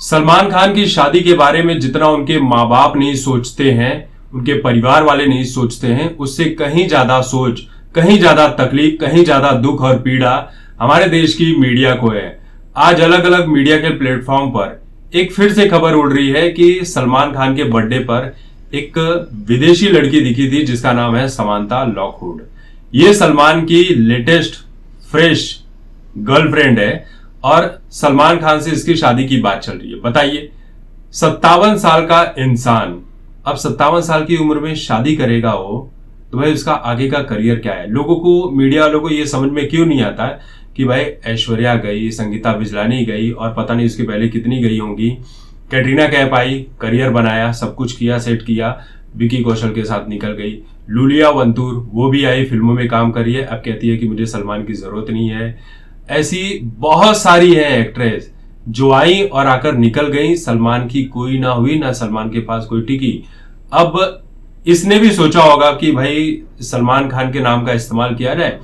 सलमान खान की शादी के बारे में जितना उनके माँ बाप नहीं सोचते हैं, उनके परिवार वाले नहीं सोचते हैं, उससे कहीं ज़्यादा सोच, कहीं ज़्यादा तकलीफ़, कहीं ज़्यादा दुख और पीड़ा हमारे देश की मीडिया को है। आज अलग अलग मीडिया के प्लेटफॉर्म पर एक फिर से खबर उड़ रही है कि सलमान खान के बर्थडे पर एक विदेशी लड़की दिखी थी, जिसका नाम है समानता लॉकहुड ये सलमान की लेटेस्ट, फ्रेश गर्लफ्रेंड है। और सलमान खान से इसकी शादी की बात चल रही है। बताइए, सत्तावन साल का इंसान, अब सत्तावन साल की उम्र में शादी करेगा वो तो भाई उसका आगे का करियर क्या है? लोगों को, मीडिया वालों को ये समझ में क्यों नहीं आता कि भाई ऐश्वर्या गई, संगीता बिजलानी गई, और पता नहीं उसके पहले कितनी गई होंगी। कैटरीना कैफ आई, करियर बनाया, सब कुछ किया, सेट किया विकी कौशल के साथ निकल गई। लुलिया वंतूर, वो भी आई, फ़िल्मों में काम करी है। अब कहती है कि मुझे सलमान की ज़रूरत नहीं है। ऐसी बहुत सारी है एक्ट्रेस जो आई और आकर निकल गई। सलमान की कोई ना हुई, ना सलमान के पास कोई टिकी। अब इसने भी सोचा होगा कि भाई, सलमान खान के नाम का इस्तेमाल किया जाए।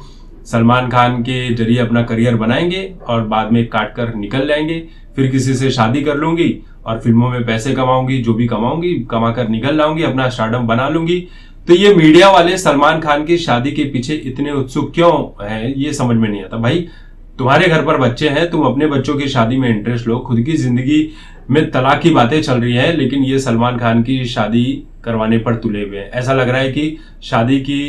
सलमान खान के ज़रिए अपना करियर बनाएँगे और बाद में काट कर निकल जाएँगे। फिर किसी से शादी कर लूँगी और फ़िल्मों में पैसे कमाऊँगी, जो भी कमाऊँगी कमा कर निकल लाऊँगी, अपना स्टार्टअप बना लूँगी। तो ये मीडिया वाले सलमान खान की शादी के पीछे इतने उत्सुक क्यों हैं, ये समझ में नहीं आता। भाई तुम्हारे घर पर बच्चे हैं तुम अपने बच्चों की शादी में इंटरेस्ट लो। खुद की ज़िंदगी में तलाक की बातें चल रही हैं लेकिन ये सलमान खान की शादी करवाने पर तुले हुए हैं। ऐसा लग रहा है कि शादी की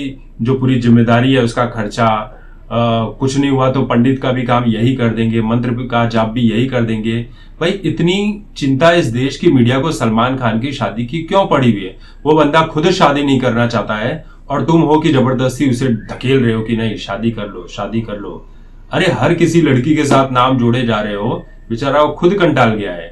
जो पूरी ज़िम्मेदारी है उसका खर्चा आ, कुछ नहीं हुआ तो पंडित का भी काम यही कर देंगे मंत्र का जाप भी यही कर देंगे। भाई इतनी चिंता इस देश की मीडिया को सलमान खान की शादी की क्यों पड़ी हुई है? वो बंदा खुद शादी नहीं करना चाहता है और तुम हो कि ज़बरदस्ती उसे धकेल रहे हो कि नहीं शादी कर लो शादी कर लो। अरे हर किसी लड़की के साथ नाम जोड़े जा रहे हो, बेचारा वो खुद कंटाल गया है।